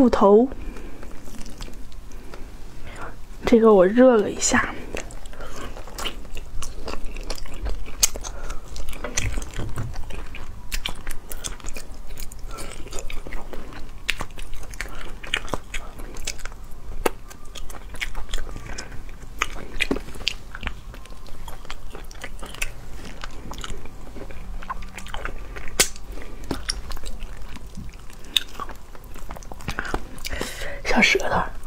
兔头，这个我热了一下。小舌头。